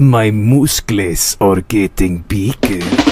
My muscles are getting bigger.